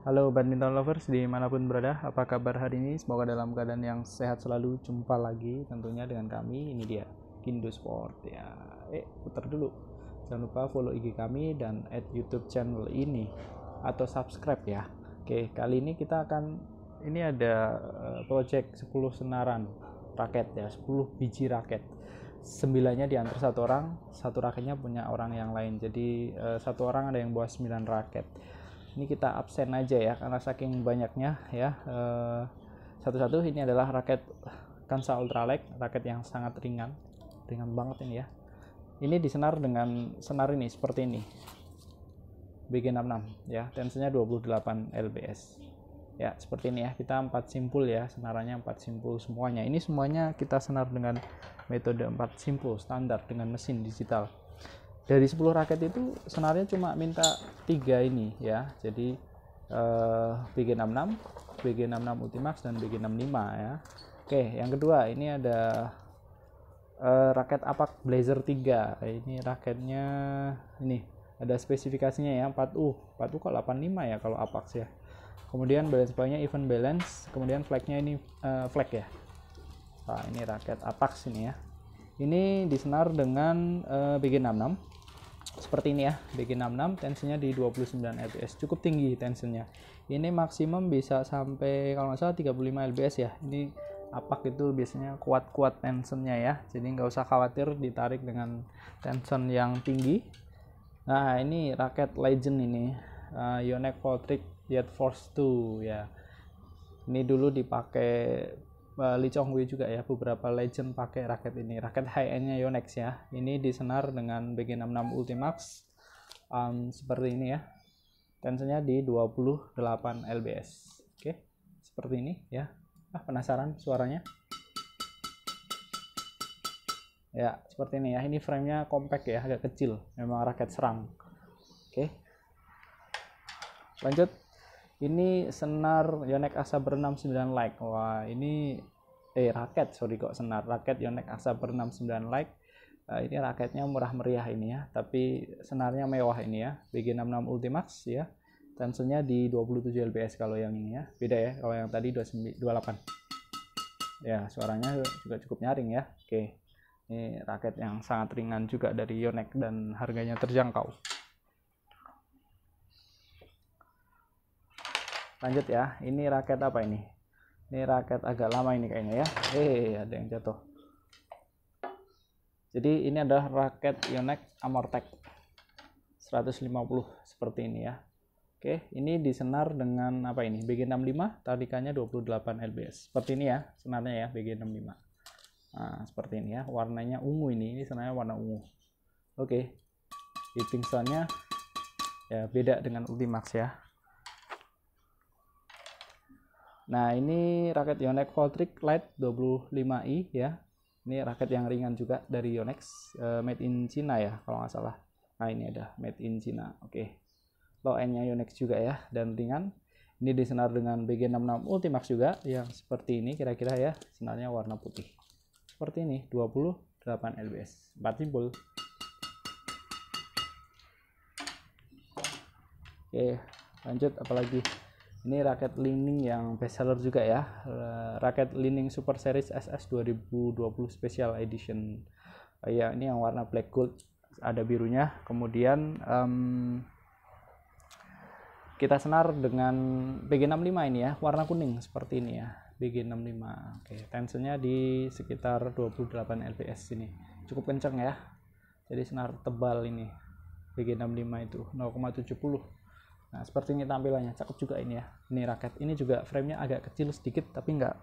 Halo badminton lovers di mana pun berada, apa kabar hari ini? Semoga dalam keadaan yang sehat selalu. Jumpa lagi tentunya dengan kami. Ini dia Kindo Sport ya. Eh putar dulu. Jangan lupa follow IG kami dan add YouTube channel ini atau subscribe ya. Oke kali ini kita akan ini ada uh, project 10 senaran raket ya, 10 biji raket. Sembilannya diantar satu orang, satu raketnya punya orang yang lain. Jadi uh, satu orang ada yang bawa 9 raket ini kita absen aja ya karena saking banyaknya ya. Eh, satu-satu ini adalah raket Kansa Ultralight raket yang sangat ringan. Ringan banget ini ya. Ini disenar dengan senar ini seperti ini. BG66 ya. Tensinya 28 lbs ya seperti ini ya. Kita empat simpul ya senarannya empat simpul semuanya. Ini semuanya kita senar dengan metode empat simpul standar dengan mesin digital dari 10 raket itu senarnya cuma minta tiga ini ya. Jadi eh, BG66 BG66 Ultimax dan BG65 ya. Oke yang kedua ini ada eh, raket apak Blazer 3 ini raketnya ini ada spesifikasinya ya. 4U 4U kok 85 ya kalau apak ya. Kemudian balance point even balance. Kemudian flagnya ini uh, flag ya. Nah ini raket apax ini ya. Ini disenar dengan uh, BG66 seperti ini ya BG66 tensinya di 29 lbs cukup tinggi tensinya. Ini maksimum bisa sampai kalau nggak salah 35 lbs ya. Ini apak itu biasanya kuat-kuat tensionnya ya. Jadi nggak usah khawatir ditarik dengan tension yang tinggi. Nah ini raket legend ini uh, Yonex Voltric Jet Force 2 ya. Ini dulu dipakai uh, Lee Chong Wei juga ya beberapa legend pakai raket ini. Raket high endnya Yonex ya. Ini disenar dengan BG66 Ultimax. Um, seperti ini ya. Tensinya di 28 lbs oke seperti ini ya. Ah penasaran suaranya? Ya seperti ini ya. Ini framenya compact ya agak kecil. Memang raket serang oke. Lanjut. Ini senar Yonex Asaber 69 like wah ini eh raket sorry kok senar. Raket Yonex Asaber 69 like. Uh, ini raketnya murah meriah ini ya tapi senarnya mewah ini ya. BG66 Ultimax ya. Tensinya di 27 lbs kalau yang ini ya. Beda ya kalau yang tadi 28 ya suaranya juga cukup nyaring ya. Oke ini raket yang sangat ringan juga dari Yonex dan harganya terjangkau. Lanjut ya ini raket apa ini ini raket agak lama ini kayaknya ya eh ada yang jatuh jadi ini adalah raket Yonex Amortec 150 seperti ini ya Oke, ini disenar dengan apa ini? BG65, tarikannya 28 lbs. Seperti ini ya, senarnya ya, BG65. Nah, seperti ini ya, warnanya ungu ini. Ini senarnya warna ungu. Oke. Heating nya ya beda dengan Ultimax ya. Nah, ini raket Yonex Voltric Lite 25i ya. Ini raket yang ringan juga dari Yonex, uh, made in China ya kalau nggak salah. Nah, ini ada made in China. Oke. Okay. Low end-nya Yonex juga ya dan ringan. Ini disenar dengan BG66 Ultimax juga yang seperti ini kira-kira ya. Senarnya warna putih. Seperti ini, 28 lbs. 4 timbul. Oke, lanjut apalagi ini raket Lining yang best seller juga ya. Raket Lining Super Series SS 2020 Special Edition. Ya ini yang warna black gold ada birunya. Kemudian um, kita senar dengan BG65 ini ya warna kuning seperti ini ya BG65 oke tensionnya di sekitar 28 lbs ini. Cukup kencang ya. Jadi senar tebal ini BG65 itu 0,70 Nah, seperti ini tampilannya, cakep juga ini ya. Ini raket. Ini juga framenya agak kecil sedikit, tapi nggak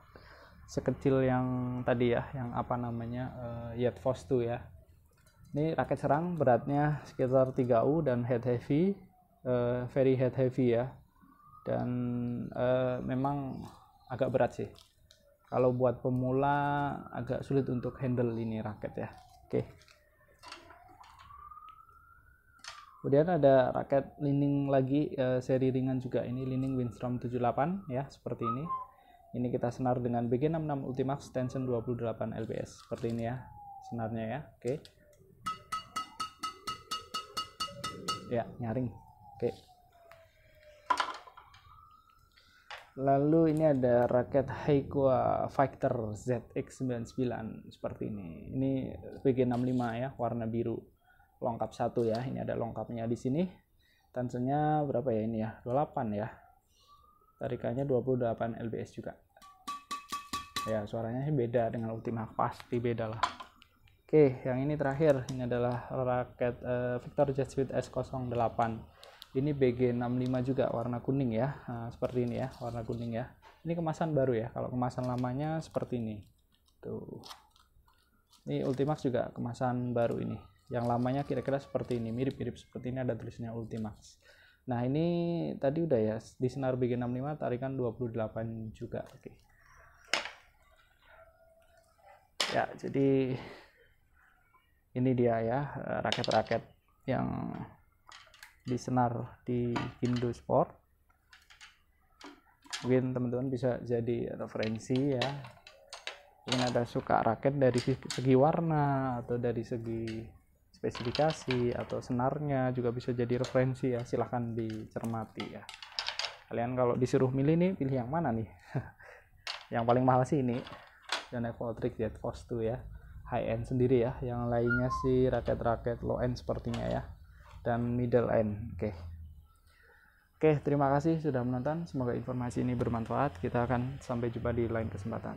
sekecil yang tadi ya, yang apa namanya uh, Yet Force 2 ya. Ini raket serang, beratnya sekitar 3U dan head heavy, uh, very head heavy ya. Dan uh, memang agak berat sih. Kalau buat pemula agak sulit untuk handle ini raket ya. Oke. Okay. Kemudian ada raket lining lagi uh, seri ringan juga. Ini lining Windstrom 78 ya seperti ini. Ini kita senar dengan BG66 Ultimax tension 28 lbs seperti ini ya senarnya ya. Oke. Okay. ya nyaring. Oke. Okay. lalu ini ada raket Heikua Fighter ZX99 seperti ini. Ini VG65 ya warna biru lengkap satu ya. Ini ada lengkapnya di sini. Tensinya berapa ya ini ya? 28 ya. Tarikannya 28 lbs juga. Ya suaranya beda dengan Ultima pasti beda lah. Oke yang ini terakhir. Ini adalah raket uh, Victor Jet Speed S08 ini BG65 juga warna kuning ya. Nah, seperti ini ya warna kuning ya. Ini kemasan baru ya. Kalau kemasan lamanya seperti ini. Tuh. Ini Ultimax juga kemasan baru ini yang lamanya kira-kira seperti ini mirip-mirip seperti ini ada tulisnya Ultimax. Nah ini tadi udah ya di senar BG65 tarikan 28 juga oke. Ya jadi ini dia ya raket-raket yang di senar di Indo Sport. Mungkin teman-teman bisa jadi referensi ya. Mungkin ada suka raket dari segi warna atau dari segi spesifikasi atau senarnya juga bisa jadi referensi ya. Silahkan dicermati ya. Kalian kalau disuruh milih nih pilih yang mana nih? Yang paling mahal sih ini. Dan Evoltric Jet Force 2 ya. High end sendiri ya. Yang lainnya sih raket-raket low end sepertinya ya. Dan middle end. Oke. Oke terima kasih sudah menonton. Semoga informasi ini bermanfaat. Kita akan sampai jumpa di lain kesempatan.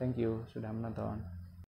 Thank you sudah menonton